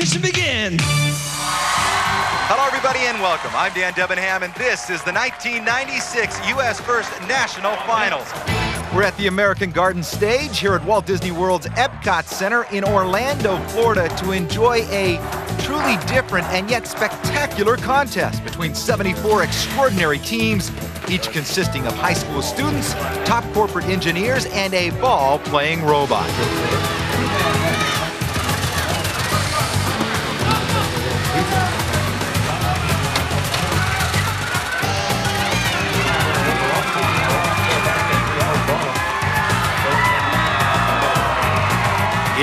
competition begin. Hello, everybody, and welcome. I'm Dan Debenham, and this is the 1996 U.S. First National Finals. We're at the American Garden stage here at Walt Disney World's Epcot Center in Orlando, Florida, to enjoy a truly different and yet spectacular contest between 74 extraordinary teams, each consisting of high school students, top corporate engineers, and a ball playing robot.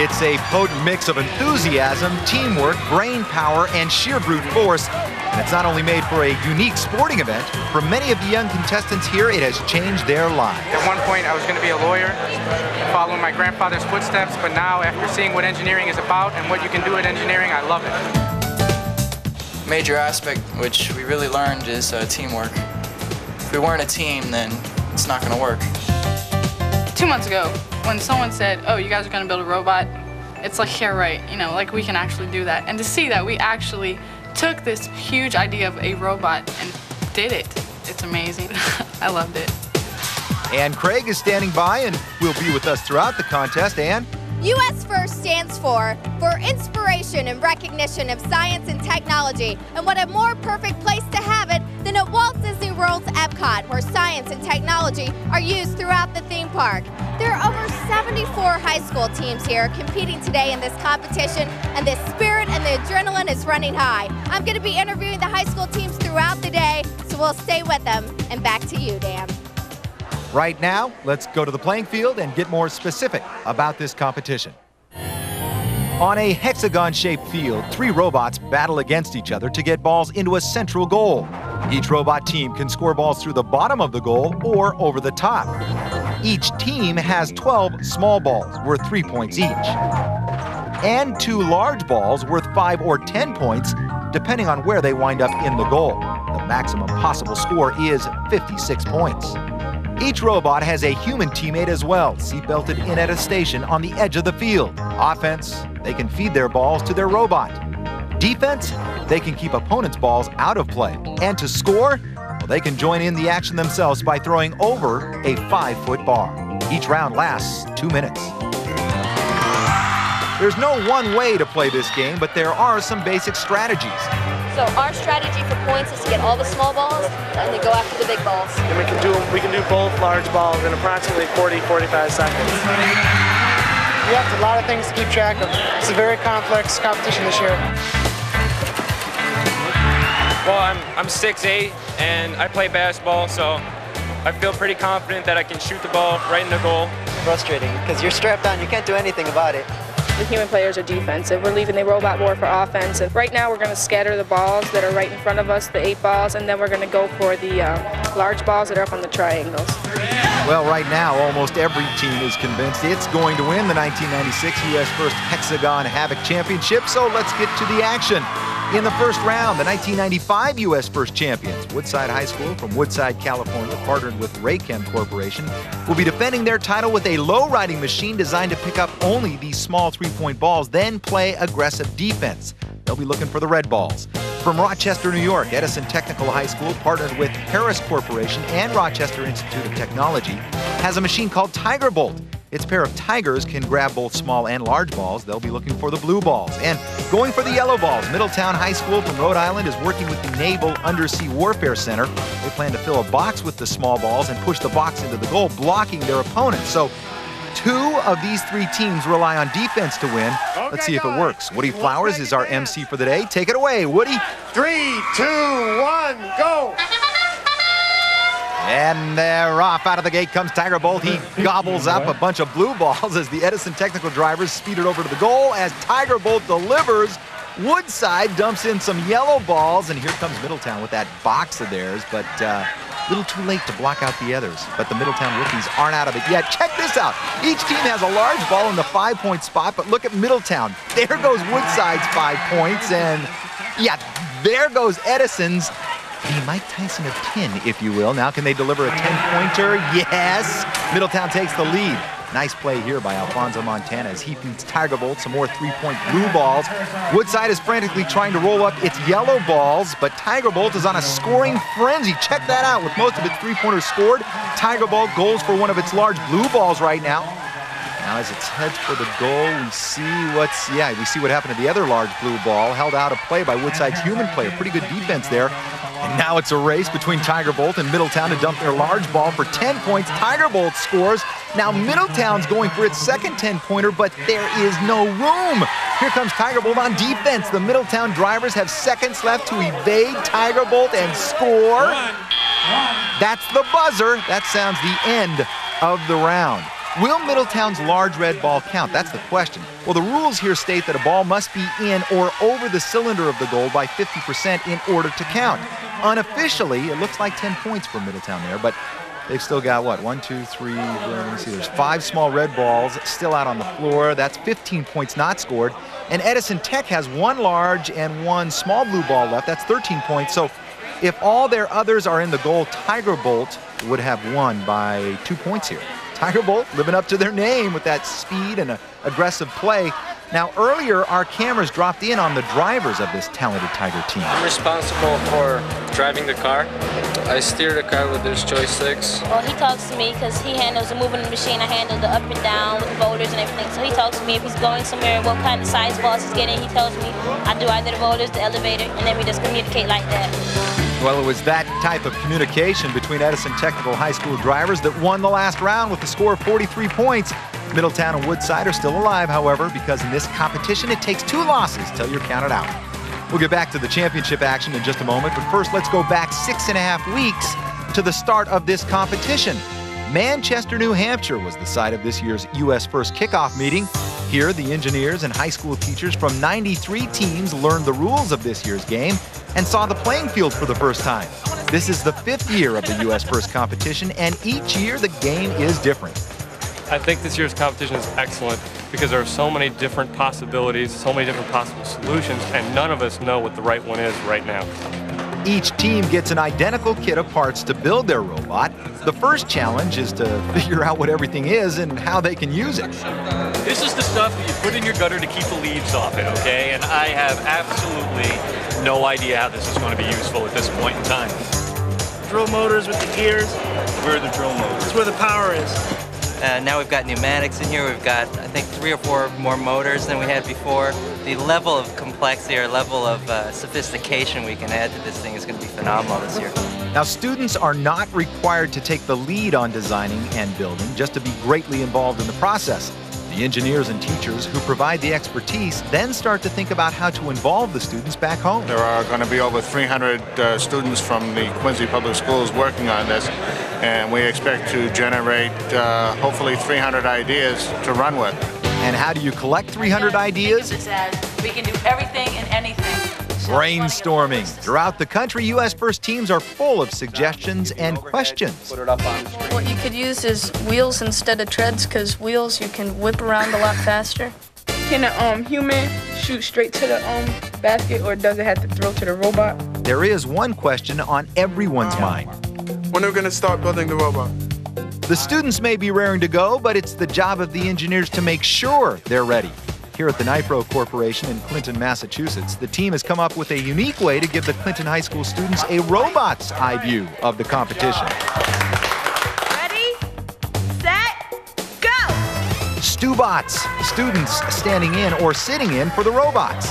It's a potent mix of enthusiasm, teamwork, brain power, and sheer brute force. And it's not only made for a unique sporting event, for many of the young contestants here, it has changed their lives. At one point, I was going to be a lawyer, following my grandfather's footsteps, but now, after seeing what engineering is about and what you can do at engineering, I love it. Major aspect which we really learned is uh, teamwork. If we weren't a team, then it's not going to work. Two months ago, when someone said, oh, you guys are going to build a robot, it's like, yeah, right, you know, like we can actually do that. And to see that we actually took this huge idea of a robot and did it, it's amazing. I loved it. Ann Craig is standing by and will be with us throughout the contest. Ann? US First stands for for inspiration and recognition of science and technology. And what a more perfect place to have it than at Walt Disney World's Epcot, where science and technology are used throughout the theme park. There are over 74 high school teams here competing today in this competition, and the spirit and the adrenaline is running high. I'm going to be interviewing the high school teams throughout the day, so we'll stay with them. And back to you, Dan. Right now, let's go to the playing field and get more specific about this competition. On a hexagon-shaped field, three robots battle against each other to get balls into a central goal. Each robot team can score balls through the bottom of the goal or over the top. Each team has 12 small balls worth 3 points each, and two large balls worth 5 or 10 points, depending on where they wind up in the goal. The maximum possible score is 56 points. Each robot has a human teammate as well, seatbelted in at a station on the edge of the field. Offense, they can feed their balls to their robot. Defense, they can keep opponents' balls out of play. And to score, they can join in the action themselves by throwing over a five-foot bar. Each round lasts two minutes. There's no one way to play this game, but there are some basic strategies. So our strategy for points is to get all the small balls and then go after the big balls. And we can do we can do both large balls in approximately 40, 45 seconds. We have a lot of things to keep track of. It's a very complex competition this year. Well, I'm, I'm 6'8", and I play basketball, so I feel pretty confident that I can shoot the ball right in the goal. Frustrating, because you're strapped down, you can't do anything about it. The human players are defensive. We're leaving the robot more for offensive. Right now we're going to scatter the balls that are right in front of us, the eight balls, and then we're going to go for the uh, large balls that are up on the triangles. Well, right now, almost every team is convinced it's going to win the 1996 U.S. First Hexagon Havoc Championship, so let's get to the action. In the first round, the 1995 U.S. First champions, Woodside High School from Woodside, California, partnered with Raychem Corporation, will be defending their title with a low riding machine designed to pick up only these small three point balls, then play aggressive defense. They'll be looking for the red balls. From Rochester, New York, Edison Technical High School, partnered with Harris Corporation and Rochester Institute of Technology, has a machine called Tiger Bolt. Its pair of Tigers can grab both small and large balls. They'll be looking for the blue balls. And going for the yellow balls, Middletown High School from Rhode Island is working with the Naval Undersea Warfare Center. They plan to fill a box with the small balls and push the box into the goal, blocking their opponents. So two of these three teams rely on defense to win. Let's see if it works. Woody Flowers is our MC for the day. Take it away, Woody. Three, two, one, go. And they're off. Out of the gate comes Tiger Bolt. He gobbles up a bunch of blue balls as the Edison technical drivers speed it over to the goal. As Tiger Bolt delivers, Woodside dumps in some yellow balls. And here comes Middletown with that box of theirs. But uh, a little too late to block out the others. But the Middletown rookies aren't out of it yet. Check this out. Each team has a large ball in the five-point spot. But look at Middletown. There goes Woodside's five points. And yeah, there goes Edison's the Mike Tyson of 10, if you will. Now can they deliver a 10-pointer? Yes. Middletown takes the lead. Nice play here by Alfonso Montana as he feeds Tiger Bolt some more three-point blue balls. Woodside is frantically trying to roll up its yellow balls, but Tiger Bolt is on a scoring frenzy. Check that out. With most of its three-pointers scored, Tiger Bolt goes for one of its large blue balls right now. Now as it heads for the goal, we see what's, yeah, we see what happened to the other large blue ball, held out of play by Woodside's human player. Pretty good defense there. And now it's a race between Tiger Bolt and Middletown to dump their large ball for 10 points. Tiger Bolt scores. Now Middletown's going for its second 10-pointer, but there is no room. Here comes Tiger Bolt on defense. The Middletown drivers have seconds left to evade Tiger Bolt and score. That's the buzzer. That sounds the end of the round. Will Middletown's large red ball count? That's the question. Well, the rules here state that a ball must be in or over the cylinder of the goal by 50% in order to count. Unofficially, it looks like 10 points for Middletown there, but they've still got what? One, two, three, let me see. There's five small red balls still out on the floor. That's 15 points not scored. And Edison Tech has one large and one small blue ball left. That's 13 points. So if all their others are in the goal, Tiger Bolt would have won by two points here. Tiger Bolt living up to their name with that speed and aggressive play. Now, earlier, our cameras dropped in on the drivers of this talented Tiger team. I'm responsible for driving the car. I steer the car with this joysticks. Well, he talks to me because he handles the moving the machine. I handle the up and down with the boulders and everything. So he talks to me if he's going somewhere, what kind of size balls he's getting. He tells me. I do either the boulders, the elevator, and then we just communicate like that. Well, it was that type of communication between Edison Technical High School drivers that won the last round with a score of 43 points. Middletown and Woodside are still alive, however, because in this competition it takes two losses till you're counted out. We'll get back to the championship action in just a moment, but first let's go back six and a half weeks to the start of this competition. Manchester, New Hampshire was the site of this year's U.S. First Kickoff meeting. Here, the engineers and high school teachers from 93 teams learned the rules of this year's game and saw the playing field for the first time. This is the fifth year of the U.S. First competition, and each year the game is different. I think this year's competition is excellent because there are so many different possibilities, so many different possible solutions, and none of us know what the right one is right now. Each team gets an identical kit of parts to build their robot. The first challenge is to figure out what everything is and how they can use it. This is the stuff that you put in your gutter to keep the leaves off it, okay? And I have absolutely no idea how this is going to be useful at this point in time. Drill motors with the gears. Where are the drill motors? That's where the power is. Uh, now we've got pneumatics in here. We've got, I think, three or four more motors than we had before. The level of complexity or level of uh, sophistication we can add to this thing is going to be phenomenal this year. Now, students are not required to take the lead on designing and building, just to be greatly involved in the process. The engineers and teachers who provide the expertise then start to think about how to involve the students back home. There are going to be over 300 uh, students from the Quincy Public Schools working on this, and we expect to generate uh, hopefully 300 ideas to run with. And how do you collect 300 ideas? It says We can do everything and anything. Brainstorming. Throughout the country, U.S. First teams are full of suggestions and questions. What you could use is wheels instead of treads because wheels you can whip around a lot faster. Can a um, human shoot straight to the um, basket or does it have to throw to the robot? There is one question on everyone's mind. When are we going to start building the robot? The students may be raring to go, but it's the job of the engineers to make sure they're ready. Here at the Nypro Corporation in Clinton, Massachusetts, the team has come up with a unique way to give the Clinton High School students a robot's eye view of the competition. Ready, set, go! Stubots, students standing in or sitting in for the robots.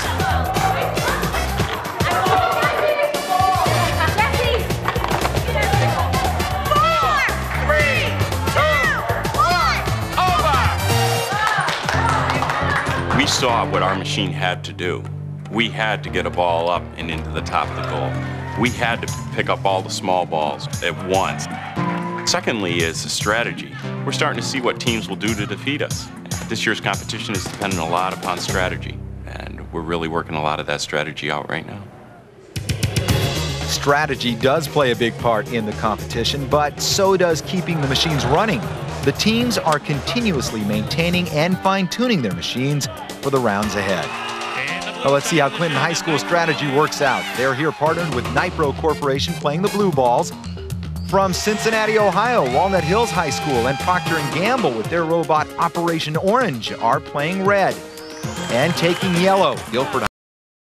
Saw what our machine had to do. We had to get a ball up and into the top of the goal. We had to pick up all the small balls at once. Secondly is the strategy. We're starting to see what teams will do to defeat us. This year's competition is dependent a lot upon strategy, and we're really working a lot of that strategy out right now. Strategy does play a big part in the competition, but so does keeping the machines running. The teams are continuously maintaining and fine-tuning their machines for the rounds ahead. Well, let's see how Clinton High School strategy works out. They're here partnered with Nypro Corporation playing the blue balls. From Cincinnati, Ohio, Walnut Hills High School and Procter & Gamble with their robot Operation Orange are playing red. And taking yellow, Guilford